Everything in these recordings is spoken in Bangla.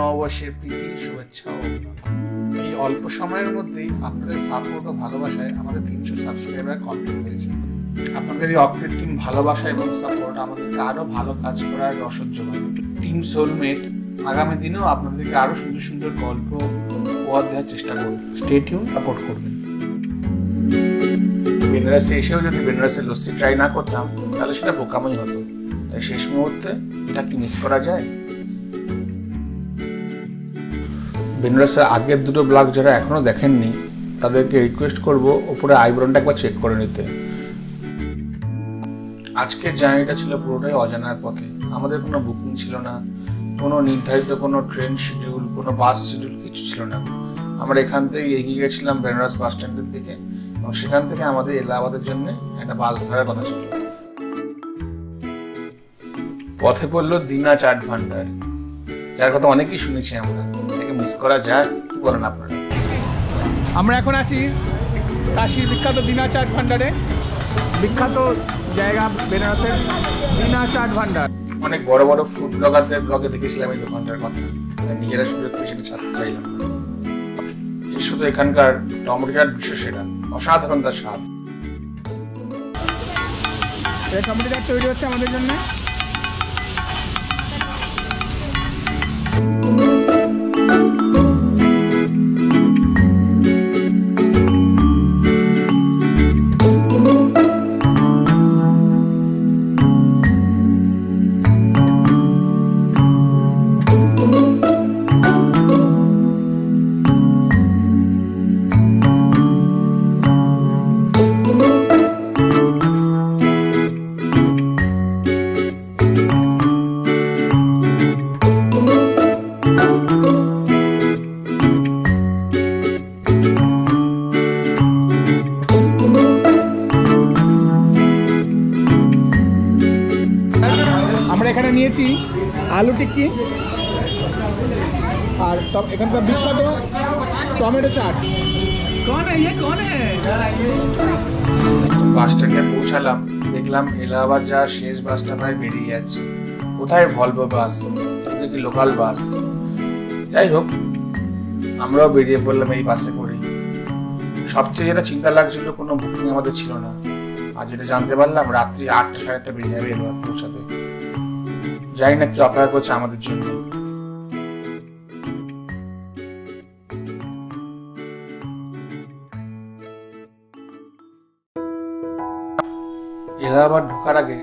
নববর্ষের প্রীতি, শুভেচ্ছা ও এই অল্প সময়ের মধ্যেই আপনাদের সাপোর্ট ও ভালোবাসায় আমাদের তিনশো সাবস্ক্রাইবার কমপ্লিট হয়েছে। আপনাদের এই অকৃত্রিম ভালোবাসা এবং সাপোর্ট আমাদেরকে আরও ভালো কাজ করার রসদ টিম সোলমেট আগামী দিনেও আপনাদেরকে আরও সুন্দর সুন্দর গল্প উপহার দেওয়ার চেষ্টা করবে। স্টেটিউন সাপোর্ট করবেন। বেনারসে এসেও যদি বেনারসের লস্যি ট্রাই না করতাম, তাহলে সেটা বোকামই হতো। তাই শেষ মুহূর্তে এটা কি মিস করা যায়? বেনারসের আগের দুটো ব্লগ যারা এখনও দেখেননি, তাদেরকে রিকোয়েস্ট করব ওপরে আইব্রনটা একবার চেক করে নিতে। আজকের জার্নিটা ছিল পুরোটাই অজানার পথে। আমাদের কোনো বুকিং ছিল না, কোনো নির্ধারিত কোনো ট্রেন শিডিউল কোনো বাস শিডিউল কিছু ছিল না। আমরা এখান থেকে এগিয়ে গেছিলাম বেনারস বাস স্ট্যান্ডের দিকে এবং সেখান থেকে আমাদের এলাহাবাদের জন্য একটা বাস ধরার কথা ছিল। পথে পড়ল দিনা চাট ভান্ডার যার কথা অনেকেই শুনেছি আমরা। মিস করা যায় কি বলেন আপনারা। আমরা এখন আছি কাশীর বিখ্যাত দিনা চাট ভান্ডারে বিখ্যাত জায়গা বেনারসের দিনা চাট ভান্ডার অনেক বড় বড় ফুড ব্লগারদের ব্লগে দেখেছিলাম এই দোকানটার কথা। নিজেরা সুযোগ পেয়ে সেটা ছাড়তে চাইলাম বিশেষত এখানকার টমেটো চাট বিশ্ব সেরা অসাধারণ তার স্বাদ। টমেটো চাট তৈরি হচ্ছে আমাদের জন্য। টিক্কি আর এখানকার বিখ্যাত টমেটো চাট। কন ইয়ে বাস স্ট্যান্ডে পৌঁছালাম দেখলাম এলাহাবাদ যাওয়ার শেষ বাসটা প্রায় বেরিয়ে যাচ্ছে। কোথায় ভলভো বাস? কি লোকাল বাস? যাই হোক আমরাও বেরিয়ে পড়লাম এই বাসে করে সবচেয়ে যেটা চিন্তা লাগছিল কোনো বুকিং আমাদের ছিল না। আর যেটা জানতে পারলাম রাত্রি আটটা সাড়ে আটটা বেরিয়ে যাবে এলাহাবাদ পৌঁছাতে। জানি না কি অপেক্ষা করছে আমাদের জন্য। এলাহাবাদ ঢোকার আগে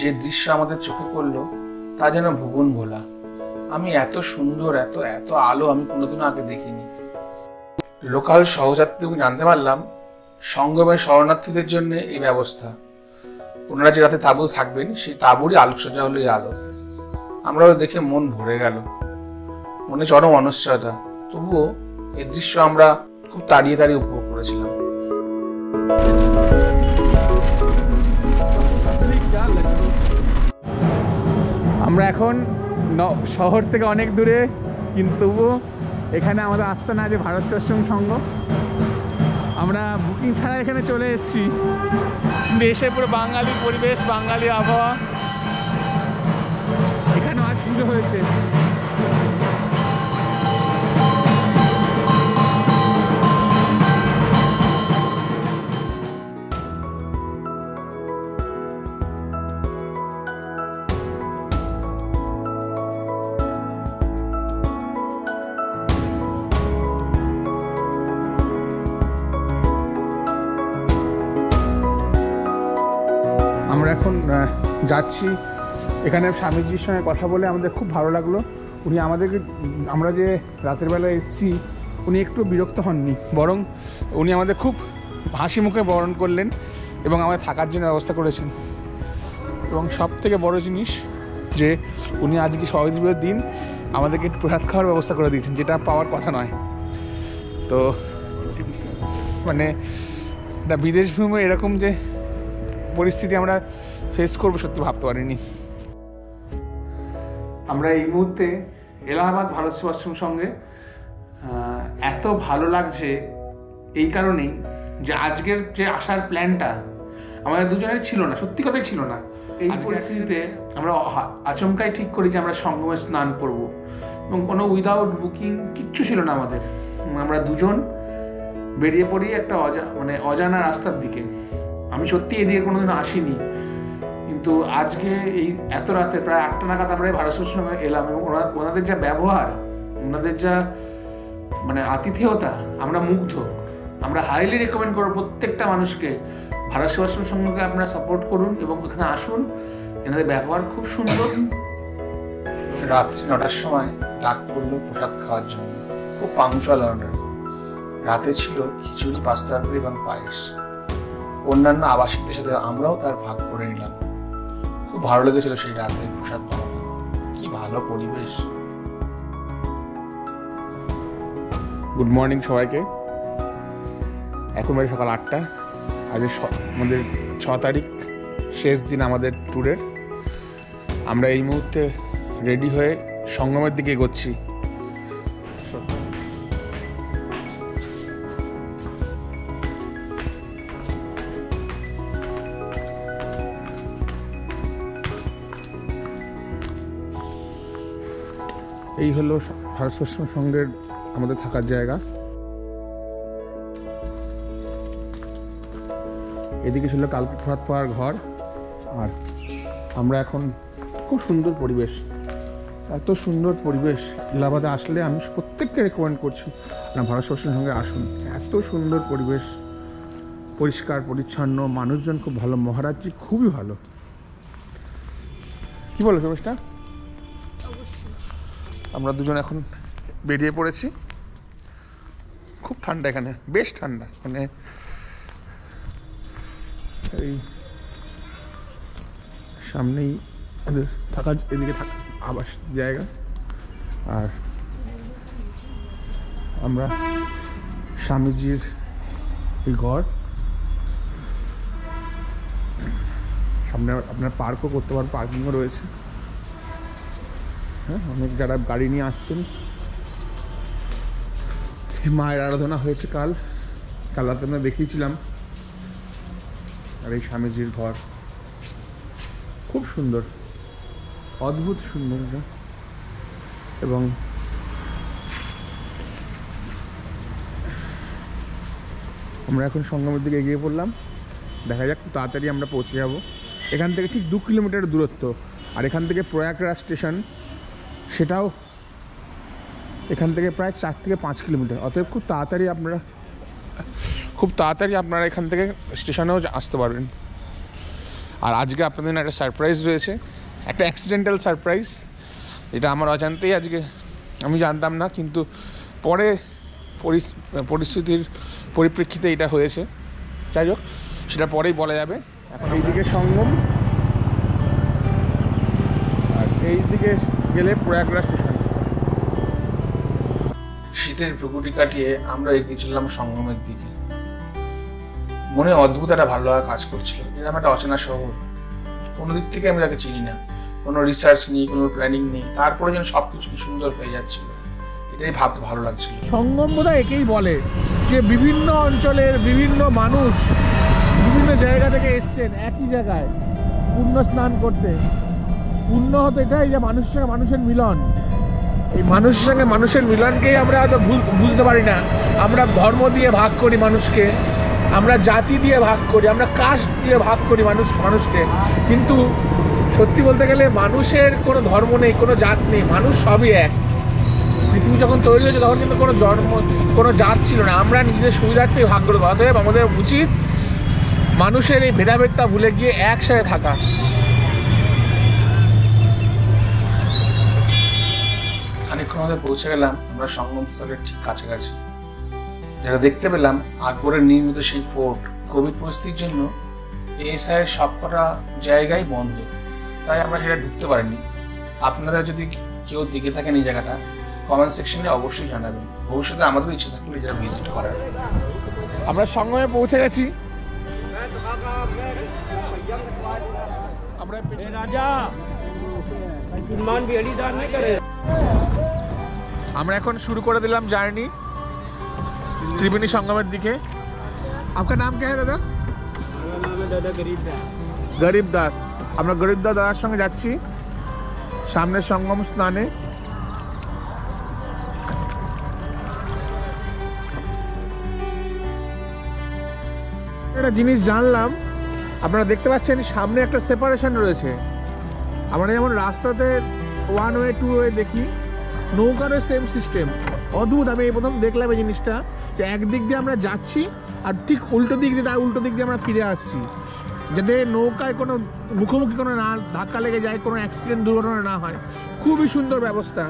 যে দৃশ্য আমাদের চোখে পড়ল, তা যেন ভুবন ভোলা। আমি এত সুন্দর, এত এত আলো আমি কোনোদিনও আগে দেখিনি। লোকাল সহযাত্রী জানতে পারলাম, সঙ্গমের শরণার্থীদের জন্য এই ব্যবস্থা। ওনারা যে রাতে তাঁবু থাকবেন, সেই তাঁবুরই আলোকসজ্জা হলো এই আলো। আমরাও দেখে মন ভরে গেল। মনে চরম অনিশ্চয়তা। তবুও এই দৃশ্য আমরা খুব তাড়িয়ে তাড়িয়ে উপভোগ করেছিলাম। আমরা এখন শহর থেকে অনেক দূরে, কিন্তু তবুও এখানে আমাদের আসতে না যে ভারত সেবাশ্রম সংঘ। আমরা বুকিং ছাড়া এখানে চলে এসেছি। এসে পুরো বাঙালি পরিবেশ, বাঙালি আবহাওয়া। হয়েছে আমরা এখন যাচ্ছি এখানে স্বামীজির সঙ্গে কথা বলে আমাদের খুব ভালো লাগল। উনি আমাদেরকে, আমরা যে রাতের বেলা এসেছি, উনি একটু বিরক্ত হননি, বরং উনি আমাদের খুব হাসি মুখে বরণ করলেন এবং আমাদের থাকার জন্য ব্যবস্থা করেছেন। এবং সব থেকে বড় জিনিস যে, উনি আজকে সহজ দিন আমাদেরকে একটু প্রসাদ খাওয়ার ব্যবস্থা করে দিয়েছেন, যেটা পাওয়ার কথা নয়। তো মানে বিদেশ ভূমি এরকম যে, পরিস্থিতি আমরা ফেস করব সত্যি ভাবতে পারিনি। আমরা এই মুহূর্তে এলাহাবাদ ভারত সেবাশ্রম সঙ্গে এত ভালো লাগছে এই কারণেই যে আজকের যে আসার প্ল্যানটা আমাদের দুজনের ছিল না সত্যি কথাই ছিল না। এই পরিস্থিতিতে আমরা আচমকাই ঠিক করি যে আমরা সঙ্গমে স্নান করব এবং কোনো উইদাউট বুকিং কিচ্ছু ছিল না আমাদের। আমরা দুজন বেরিয়ে পড়ি একটা অজা মানে অজানা রাস্তার দিকে। আমি সত্যি এদিকে কোনোদিন আসিনি। কিন্তু আজকে এই এত রাতে প্রায় আটটা নাগাদ আমরা এই ভারত সঙ্গে এলাম এবং ওনাদের যা ব্যবহার, ওনাদের যা মানে আতিথেয়তা, আমরা মুগ্ধ। আমরা হাইলি রেকমেন্ড করব প্রত্যেকটা মানুষকে। ভারত সেবাশ্রম সঙ্গে আপনারা সাপোর্ট করুন এবং ওখানে আসুন। এনাদের ব্যবহার খুব সুন্দর। রাত্রি নটার সময় ডাক পড়ল প্রসাদ খাওয়ার জন্য। খুব পাংচুয়াল অর্ডার রাতে ছিল খিচুড়ি পাস্তার এবং পায়েস। অন্যান্য আবাসিকদের সাথে আমরাও তার ভাগ করে নিলাম। খুব ভালো লেগেছিল সেই রাতের প্রসাদ পাওয়া কি ভালো পরিবেশ। গুড মর্নিং সবাইকে। এখন বাড়ি সকাল আটটা। আজ আমাদের ছ তারিখ, শেষ দিন আমাদের ট্যুরের আমরা এই মুহূর্তে রেডি হয়ে সঙ্গমের দিকে এগোচ্ছি। এই হলো ভারত সেবাশ্রম সংঘের আমাদের থাকার জায়গা। এদিকে ছিল কালকে প্রভাত পাওয়ার ঘর। আর আমরা এখন খুব সুন্দর পরিবেশ। এত সুন্দর পরিবেশ। এলাহাবাদে আসলে আমি প্রত্যেককে রেকমেন্ড করছি আপনার ভারত সেবাশ্রমের সঙ্গে আসুন। এত সুন্দর পরিবেশ, পরিষ্কার, পরিচ্ছন্ন, মানুষজন খুব ভালো, মহারাজজি খুবই ভালো। কি বলো সমেশটা আমরা দুজন এখন বেরিয়ে পড়েছি। খুব ঠান্ডা এখানে, বেশ ঠান্ডা। মানে এই সামনেই থাকার এদিকে আবাস জায়গা। আর আমরা স্বামীজির এই ঘর। সামনে আপনার পার্কও করতে পারেন পার্কিংও রয়েছে। হ্যাঁ অনেক যারা গাড়ি নিয়ে আসছেন। মায়ের আরাধনা হয়েছে কাল। কাল রাতে আমরা দেখিয়েছিলাম আর এই স্বামীজির ঘর। খুব সুন্দর, অদ্ভুত সুন্দর। এবং আমরা এখন সঙ্গমের দিকে এগিয়ে পড়লাম। দেখা যাক, তাড়াতাড়ি আমরা পৌঁছে যাব। এখান থেকে ঠিক দু কিলোমিটার দূরত্ব। আর এখান থেকে প্রয়াগরাজ স্টেশন সেটাও এখান থেকে প্রায় চার থেকে পাঁচ কিলোমিটার। অতএব খুব তাড়াতাড়ি আপনারা খুব তাড়াতাড়ি আপনারা এখান থেকে স্টেশনেও আসতে পারবেন। আর আজকে আপনাদের একটা সারপ্রাইজ রয়েছে। একটা অ্যাক্সিডেন্টাল সারপ্রাইজ এটা আমার অজান্তেই আজকে আমি জানতাম না কিন্তু পরে পরিস্থিতির পরিপ্রেক্ষিতে এটা হয়েছে। যাই হোক সেটা পরেই বলা যাবে। এখন এইদিকে সঙ্গম। আর এইদিকে গেলে প্রয়াগরাজ স্টেশন। শীতের প্রকুটি কাটিয়ে আমরা এগিয়ে চললাম সঙ্গমের দিকে। মনে অদ্ভুত একটা ভালো লাগা কাজ করছিল। এরকম একটা অচেনা শহর। কোনো দিক থেকে আমি তাকে চিনি না। কোনো রিসার্চ নেই কোনো প্ল্যানিং নেই। তারপরে যেন সব কিছু কি সুন্দর হয়ে যাচ্ছিল। এটাই ভাবতে ভালো লাগছিল। সঙ্গম বোধহয় একেই বলে যে বিভিন্ন অঞ্চলের বিভিন্ন মানুষ বিভিন্ন জায়গা থেকে এসছেন একই জায়গায়। পুণ্য স্নান করতে। পুণ্য হতো এটাই যে মানুষের সঙ্গে মানুষের মিলন। এই মানুষের সঙ্গে মানুষের মিলনকেই আমরা হয়তো বুঝতে পারি না। আমরা ধর্ম দিয়ে ভাগ করি মানুষকে, আমরা জাতি দিয়ে ভাগ করি, আমরা কাস্ট দিয়ে ভাগ করি মানুষ মানুষকে। কিন্তু সত্যি বলতে গেলে মানুষের কোনো ধর্ম নেই, কোনো জাত নেই, মানুষ সবই এক। পৃথিবী যখন তৈরি হয়েছে তখন কিন্তু কোনো জন্ম কোনো জাত ছিল না। আমরা নিজেদের সুবিধার্থে ভাগ করে। অতএব আমাদের উচিত মানুষের এই ভেদাভেদটা ভুলে গিয়ে একসাথে থাকা। যখন আমাদের পৌঁছে গেলাম আমরা সঙ্গমস্থলের ঠিক কাছাকাছি। যারা দেখতে পেলাম আকবরের নির্মিত সেই ফোর্ট কোভিড পরিস্থিতির জন্য এএসআইয়ের সবকটা জায়গায় বন্ধ। তাই আমরা সেটা ঢুকতে পারিনি। আপনারা যদি কেউ দেখে থাকেন এই জায়গাটা কমেন্ট সেকশনে অবশ্যই জানাবেন। ভবিষ্যতে আমাদেরও ইচ্ছে থাকলে এটা ভিজিট করার। আমরা সঙ্গমে পৌঁছে গেছি। আমরা রাজা বিহারি দান করে আমরা এখন শুরু করে দিলাম জার্নি ত্রিবেণী সঙ্গমের দিকে। আপনার নাম কে দাদা? গরিব দাস। আমরা গরিব দাস দাদার সঙ্গে যাচ্ছি। সামনে সঙ্গম স্নানে। একটা জিনিস জানলাম, আপনারা দেখতে পাচ্ছেন সামনে একটা সেপারেশন রয়েছে। আমরা যেমন রাস্তাতে ওয়ান ওয়ে টু ওয়ে দেখি নৌকারও সেম সিস্টেম অদ্ভুত, আমি এই প্রথম দেখলাম এই জিনিসটা যে একদিক দিয়ে আমরা যাচ্ছি আর ঠিক উল্টো দিক দিয়ে, তার উল্টো দিক দিয়ে আমরা ফিরে আসছি। যাতে নৌকায় কোনো মুখোমুখি কোনো না ধাক্কা লেগে যায়, কোনো অ্যাক্সিডেন্ট দুর্ঘটনা না হয়। খুবই সুন্দর ব্যবস্থা।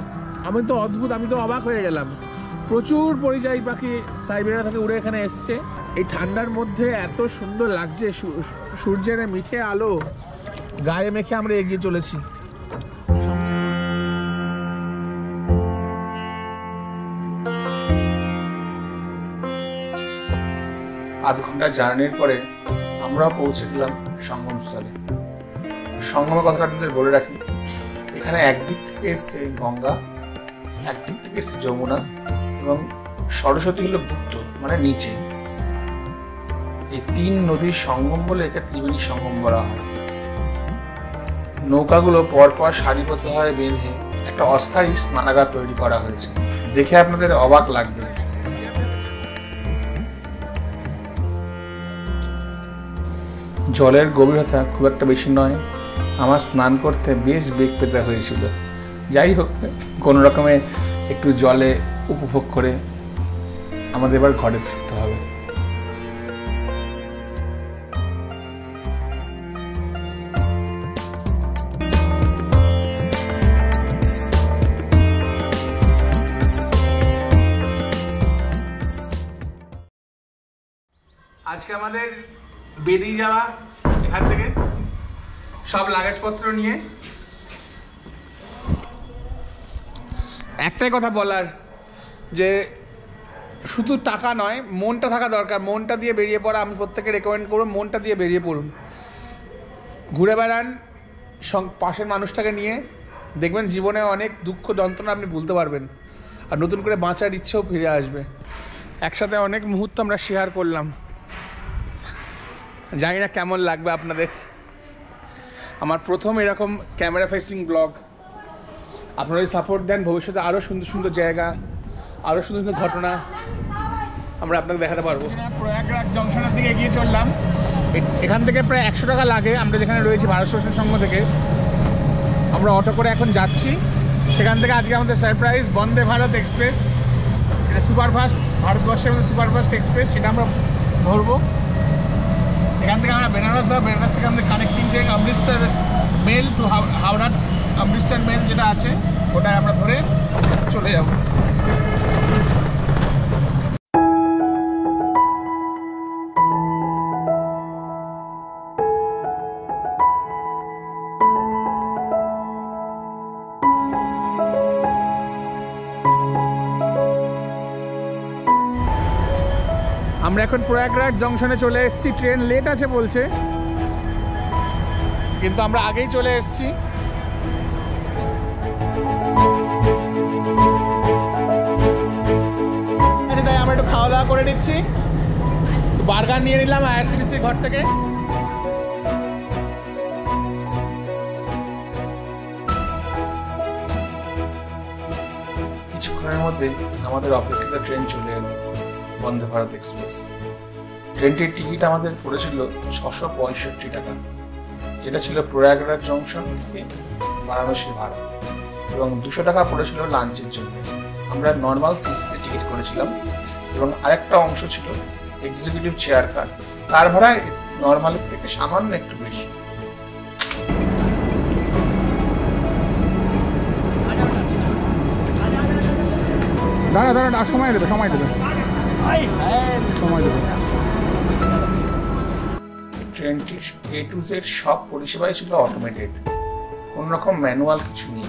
আমি তো অদ্ভুত, আমি তো অবাক হয়ে গেলাম। প্রচুর পরিযায়ী পাখি সাইবেরিয়া থেকে উড়ে এখানে এসছে। এই ঠান্ডার মধ্যে এত সুন্দর লাগছে সূর্যের মিঠে আলো গায়ে মেখে আমরা এগিয়ে চলেছি। আধ ঘণ্টা জার্নির পরে আমরা পৌঁছে গেলাম সঙ্গমস্থলে। সঙ্গমের কথাটা আপনাদের বলে রাখি, এখানে একদিক থেকে এসছে গঙ্গা, একদিক থেকে এসছে যমুনা এবং সরস্বতী হলো গুপ্ত মানে নিচে। এই তিন নদীর সঙ্গম বলে একে ত্রিবেণী সঙ্গম বলা হয়। নৌকাগুলো পরপর সারিবদ্ধ হয়ে বেঁধে একটা অস্থায়ী স্নানাগার তৈরি করা হয়েছে। দেখে আপনাদের অবাক লাগবে। জলের গভীরতা খুব একটা বেশি নয়। আমার স্নান করতে বেশ বেগ পেতে হয়েছিল। যাই হোক, কোনো রকমে একটু জলে উপভোগ করে আমাদের এবার ঘরে ফিরতে বেরিয়ে যাওয়া এখান থেকে। সব লাগেজপত্র নিয়ে। একটাই কথা বলার, যে শুধু টাকা নয়, মনটা থাকা দরকার। মনটা দিয়ে বেরিয়ে পড়া, আমি প্রত্যেকে রেকমেন্ড করব, মনটা দিয়ে বেরিয়ে পড়ুন। ঘুরে বেড়ান পাশের মানুষটাকে নিয়ে। দেখবেন জীবনে অনেক দুঃখ যন্ত্রণা আপনি ভুলতে পারবেন। আর নতুন করে বাঁচার ইচ্ছেও ফিরে আসবে। একসাথে অনেক মুহূর্ত আমরা শেয়ার করলাম। জানি না কেমন লাগবে আপনাদের। আমার প্রথম এরকম ক্যামেরা ফেসিং ব্লগ আপনারা সাপোর্ট দেন, ভবিষ্যতে আরও সুন্দর সুন্দর জায়গা আরও সুন্দর সুন্দর ঘটনা আমরা আপনাকে দেখাতে পারব। প্রয়াগরাজ জংশনের দিকে এগিয়ে চললাম। এখান থেকে প্রায় একশো টাকা লাগে। আমরা যেখানে রয়েছি, ভারত সংঘ থেকে। আমরা অটো করে এখন যাচ্ছি। সেখান থেকে আজকে আমাদের সারপ্রাইজ বন্দে ভারত এক্সপ্রেস এটা সুপারফাস্ট, ভারতবর্ষের মধ্যে সুপারফাস্ট এক্সপ্রেস সেটা আমরা ধরবো। এখান থেকে আমরা বেনারস যাব। বেনারস থেকে আমাদের connecting train Amritsar mail to Howrah Amritsar mail যেটা আছে, ওটায় আমরা ধরে চলে যাব। এখন প্রয়াগরাজ জংশনে চলে এসেছি। ট্রেন লেট আছে বলছে। কিন্তু আমরা আগেই চলে এসেছি। আচ্ছা, তাই আমরা একটু খাওয়া দাওয়া করে নিচ্ছি। বার্গার নিয়ে নিলাম আইআরসিটিসির ঘর থেকে। কিছুক্ষণের মধ্যে আমাদের অপেক্ষিত ট্রেন চলে এলো। বন্দে ভারত এক্সপ্রেস। ট্রেনটির টিকিট আমাদের পড়েছিল ছশো পঁয়ষট্টি টাকা, যেটা ছিল প্রয়াগরাজ জংশন থেকে বারাণসীর ভাড়া, এবং দুশো টাকা পড়েছিল লাঞ্চের জন্য। আমরা নর্মাল সিসিতে টিকিট করেছিলাম, এবং আরেকটা অংশ ছিল এক্সিকিউটিভ চেয়ার কার। তার ভাড়া নর্মালের থেকে সামান্য একটু বেশি। দাঁড়া দাঁড়া, সময় দেবে সময় দেবে। সময় ট্রেনটির এ টু জেড সব পরিষেবাই ছিল অটোমেটেড কোনো রকম ম্যানুয়াল কিছু নেই।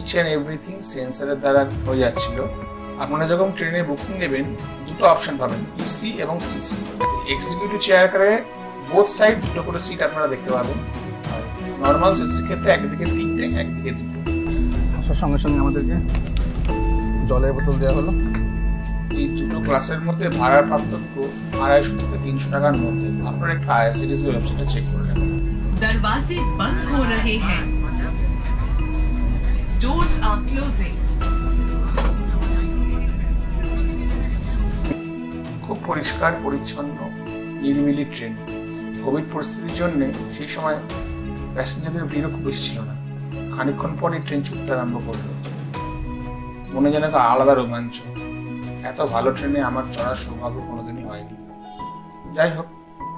ইচ অ্যান্ড এভরিথিং সেন্সারের দ্বারা হয়ে যাচ্ছিল। আপনারা যখন ট্রেনে বুকিং নেবেন, দুটো অপশন পাবেন ইসি এবং সিসি এক্সিকিউটিভ চেয়ার কারে বোথ সাইড দুটো করে সিট আপনারা দেখতে পাবেন। নর্মাল সিসির ক্ষেত্রে একদিকে তিনটে, একদিকে দুটো। আসার সঙ্গে সঙ্গে আমাদেরকে জলের বোতল দেওয়া হলো। এই দুটো ক্লাসের মধ্যে ভাড়ার পার্থক্য আড়াইশো থেকে তিনশো টাকার মধ্যে। আপনার একটা আইআরসিটিসি ওয়েবসাইটে চেক করে নেবেন। দরওয়াজে খুব পরিষ্কার পরিচ্ছন্ন নিরিবিলি ট্রেন কোভিড পরিস্থিতির জন্য সেই সময় প্যাসেঞ্জারদের ভিড়ও খুব বেশি ছিল না। খানিক্ষণ পরই ট্রেন ছুটতে আরম্ভ করল। মনে যেন আলাদা রোমাঞ্চ। এত ভালো ট্রেনে আমার চড়ার সৌভাগ্য কোনোদিনই হয়নি। যাই হোক,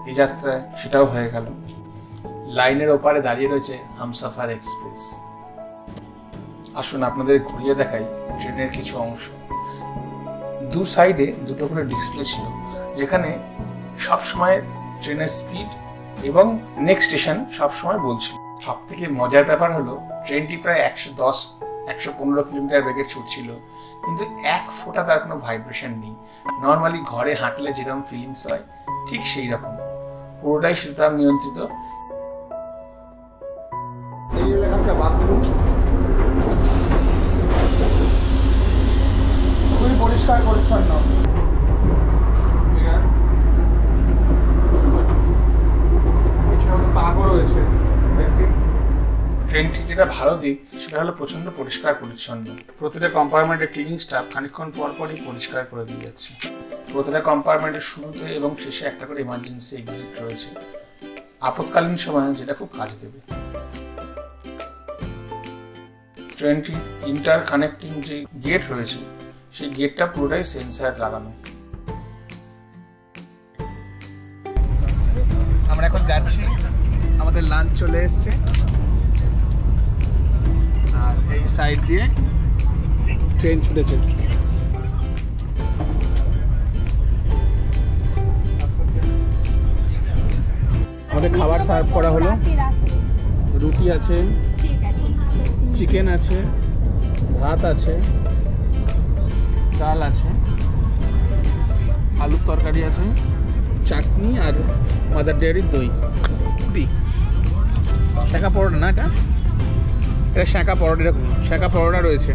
এই যাত্রায় সেটাও হয়ে গেল। লাইনের ওপারে দাঁড়িয়ে রয়েছে হামসাফার এক্সপ্রেস। আসুন আপনাদের ঘুরিয়ে দেখাই ট্রেনের কিছু অংশ। দু সাইডে দুটো করে ডিসপ্লে ছিল, যেখানে সব সময় ট্রেনের স্পিড এবং নেক্সট স্টেশন সব সময় বলছিল। সব থেকে মজার ব্যাপার হলো ট্রেনটি প্রায় একশো দশ, একশো পনেরো কিলোমিটার বেগে ছুটছিল। কিন্তু এক ফোঁটা তার কোনো ভাইব্রেশন নেই। নর্মালি ঘরে হাঁটলে যেরকম ফিলিংস হয়, ঠিক সেই রকম। পুরোটাই শুধু তার নিয়ন্ত্রিত পরিষ্কার, পরিচ্ছন্ন পাকও রয়েছে বেশি ট্রেনটি যেটা ভালো দিক সেটা হলো প্রচণ্ড পরিষ্কার পরিচ্ছন্ন। প্রতিটা কম্পার্টমেন্টের ক্লিনিং স্টাফ খানিকক্ষণ পর পরই পরিষ্কার করে দিয়ে যাচ্ছে। প্রতিটা কম্পার্টমেন্টের শুরুতে এবং শেষে একটা করে ইমার্জেন্সি এক্সিট রয়েছে। আপৎকালীন সময়ে যেটা খুব কাজে দেবে। ট্রেনটি ইন্টার কানেক্টিং যে গেট রয়েছে, সেই গেটটা পুরোটাই সেন্সার লাগানো। আমরা এখন যাচ্ছি। আমাদের লাঞ্চ চলে এসছে। সাইড দিয়ে ট্রেন ছুটেছে। আমাদের খাবার সার্ভ করা হলো। রুটি আছে, চিকেন আছে, ভাত আছে, ডাল আছে, আলুর তরকারি আছে, চাটনি আর মাদার ডেয়ারির দই। দি শাঁকা পরোটা না এটা? এটা শাঁকা পরোটা এরকম শাঁকা পরোটা রয়েছে।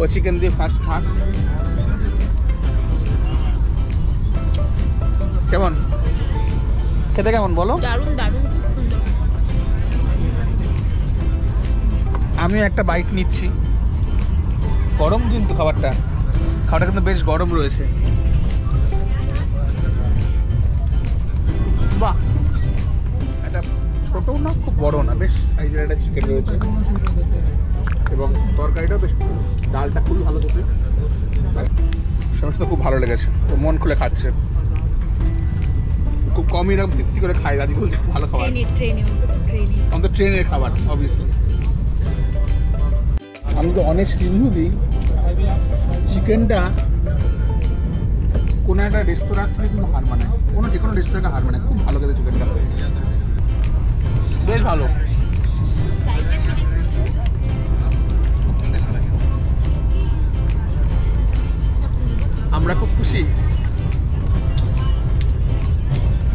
ও চিকেন দিয়ে ফার্স্ট খাক। কেমন? খেতে কেমন বলো? আমি একটা বাইট নিচ্ছি। গরম কিন্তু খাবারটা। খাবারটা কিন্তু বেশ গরম রয়েছে। না খুব বড় না। বেশ সাইজের একটা চিকেন রয়েছে। এবং তরকারিটাও বেশ ডালটা খুব ভালো খেতে। সমস্ত খুব ভালো লেগেছে। মন খুলে খাচ্ছে। খুব কমই এরকম তৃপ্তি করে খাই আজকে খুব ভালো খাবার। আমাদের ট্রেনের খাবার অবভিয়াসলি আমি তো অনেস্ট রিভিউ দিই। চিকেনটা কোনো একটা রেস্তোরাঁ থেকে কিন্তু হার মানে। কোনো যে কোনো রেস্তোরাঁকে হার মানে। খুব ভালো খেতে চিকেনটা বেশ ভালো। আমরা খুব খুশি।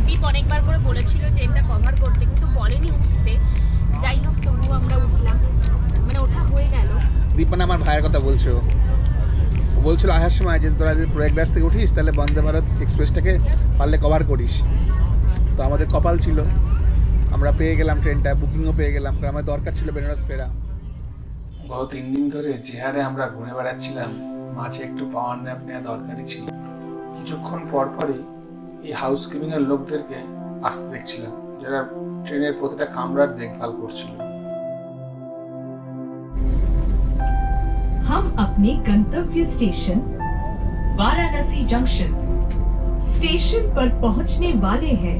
দীপ অনেকবার করে বলেছিল ট্রেনটা কভার করতে কিন্তু বলেনি উঠতে। যাই হোক তবুও আমরা উঠলাম। মানে ওঠা হয়ে গেল। দীপান আমার ভাইয়ের কথা বলছে। বলছিল আসার সময় যে তোরা যদি প্রয়াগরাজ থেকে উঠিস তাহলে বন্দে ভারত এক্সপ্রেসটাকে পারলে কভার করিস। তো আমাদের কপাল ছিল। আমরা পেয়ে গেলাম ট্রেনটা বুকিংও পেয়ে গেলাম কারণ আমার দরকার ছিল বেনারস ফেরা গত তিন দিন ধরে যে হারে আমরা ঘুরে বেড়াচ্ছিলাম মাঝে একটু পাওয়ার ন্যাপ নেওয়া দরকারই ছিল কিছুক্ষণ পর পরই এই হাউস কিপিং এর লোকদেরকে আসতে দেখছিলাম যারা ট্রেনের প্রতিটা কামরার দেখভাল করছিল हम अपने गंतव्य स्टेशन वाराणसी जंक्शन स्टेशन पर पहुंचने वाले हैं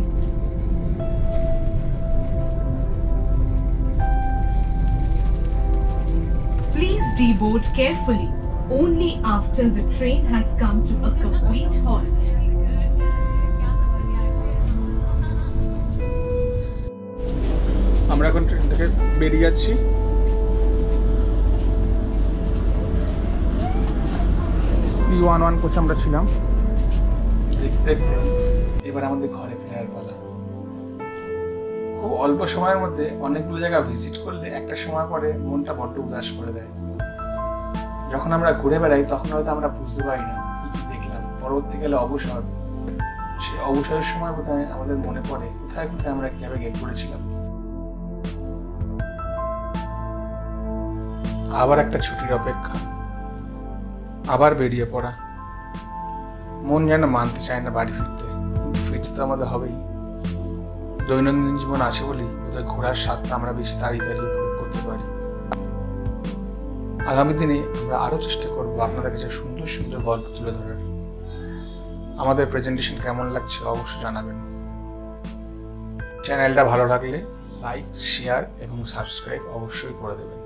Please deboard carefully. Only after the train has come to a complete halt. আমরা এখন ট্রেন থেকে বেরিয়ে যাচ্ছি। সি ওয়ান ওয়ান কোচে আমরা ছিলাম। দেখতে দেখতে এবার আমাদের ঘরে ফেরার পালা। খুব অল্প সময়ের মধ্যে অনেকগুলো জায়গা ভিজিট করলে একটা সময় পরে মনটা বড্ড উদাস করে দেয়। যখন আমরা ঘুরে বেড়াই, তখন হয়তো আমরা বুঝতে পারি না কি কি দেখলাম। পরবর্তীকালে অবসর, সে অবসরের সময় বোধহয় আমাদের মনে পড়ে, কোথায় কোথায় আমরা কীভাবে গিয়ে করেছিলাম। আবার একটা ছুটির অপেক্ষা। আবার বেরিয়ে পড়া। মন যেন মানতে চায় না বাড়ি ফিরতে, কিন্তু ফিরতে তো আমাদের হবেই। দৈনন্দিন জীবন আছে বলেই ওদের ঘোরার স্বাদটা আমরা বেশি তাড়িয়ে উপভোগ করতে পারি। আগামী দিনে আমরা আরও চেষ্টা করব আপনাদের কাছে সুন্দর সুন্দর গল্প তুলে ধরার। আমাদের প্রেজেন্টেশন কেমন লাগছে অবশ্যই জানাবেন। চ্যানেলটা ভালো লাগলে লাইক শেয়ার এবং সাবস্ক্রাইব অবশ্যই করে দেবেন।